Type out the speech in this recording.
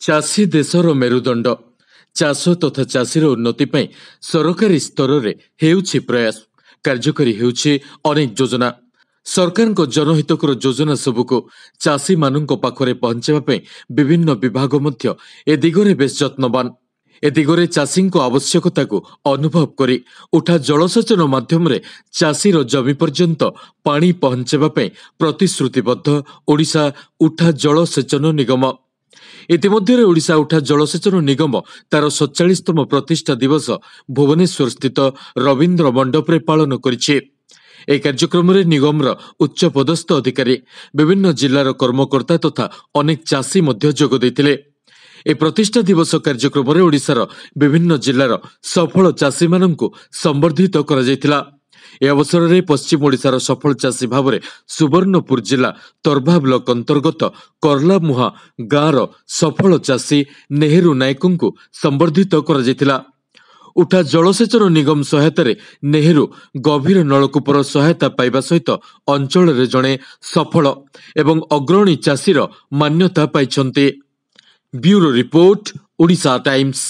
ଚାଷୀ ଦେଶର ମେରୁଦଣ୍ଡ। ଚାଷ ତଥା ଚାଷୀର ଉନ୍ନତି ପାଇଁ ସରକାରୀ ସ୍ତରରେ ହେଉଛି ପ୍ରୟାସ। କାର୍ଯ୍ୟକାରୀ ହେଉଛି ଅନେକ ଯୋଜନା। ସରକାରଙ୍କ ଜନହିତକର ଯୋଜନା ସବୁକୁ ଚାଷୀମାନଙ୍କ ପାଖରେ ପହଞ୍ଚାଇବା ପାଇଁ ବିଭିନ୍ନ ବିଭାଗ ମଧ୍ୟ ଏ ଦିଗରେ ବେଶ୍ ଯତ୍ନବାନ। ଏ ଦିଗରେ ଚାଷୀଙ୍କ ଆବଶ୍ୟକତାକୁ ଅନୁଭବ କରି ଉଠା ଜଳସେଚନ ମାଧ୍ୟମରେ ଚାଷୀର ଜମି ପର୍ଯ୍ୟନ୍ତ ପାଣି ପହଞ୍ଚାଇବା ପାଇଁ ପ୍ରତିଶ୍ରୁତିବଦ୍ଧ ଓଡ଼ିଶା ଉଠା ଜଳସେଚନ ନିଗମ। ଇତିମଧ୍ୟରେ ଓଡ଼ିଶା ଉଠା ଜଳସେଚନ ନିଗମ ତାର ସତଚାଳିଶତମ ପ୍ରତିଷ୍ଠା ଦିବସ ଭୁବନେଶ୍ୱର ସ୍ଥିତ ରବୀନ୍ଦ୍ର ମଣ୍ଡପରେ ପାଳନ କରିଛି। ଏହି କାର୍ଯ୍ୟକ୍ରମରେ ନିଗମର ଉଚ୍ଚ ପଦସ୍ଥ ଅଧିକାରୀ ବିଭିନ୍ନ ଜିଲ୍ଲାର କର୍ମକର୍ତ୍ତା ତଥା ଅନେକ ଚାଷୀ ମଧ୍ୟ ଯୋଗ ଦେଇଥିଲେ। ଏହି ପ୍ରତିଷ୍ଠା ଦିବସ କାର୍ଯ୍ୟକ୍ରମରେ ଓଡ଼ିଶାର ବିଭିନ୍ନ ଜିଲ୍ଲାର ସଫଳ ଚାଷୀମାନଙ୍କୁ ସମ୍ବର୍ଦ୍ଧିତ କରାଯାଇଥିଲା। ଏ ଅବସରରେ ପଶ୍ଚିମ ଓଡ଼ିଶାର ସଫଳ ଚାଷୀ ଭାବରେ ସୁବର୍ଣ୍ଣପୁର ଜିଲ୍ଲା ତର୍ଭା ବ୍ଲକ ଅନ୍ତର୍ଗତ କର୍ଲାମୁହାଁ ଗାଁର ସଫଳ ଚାଷୀ ନେହେରୁ ନାୟକଙ୍କୁ ସମ୍ବର୍ଦ୍ଧିତ କରାଯାଇଥିଲା। ଉଠା ଜଳସେଚନ ନିଗମ ସହାୟତାରେ ନେହେରୁ ଗଭୀର ନଳକୂପର ସହାୟତା ପାଇବା ସହିତ ଅଞ୍ଚଳରେ ଜଣେ ସଫଳ ଏବଂ ଅଗ୍ରଣୀ ଚାଷୀର ମାନ୍ୟତା ପାଇଛନ୍ତି। Bureau report Odisha Times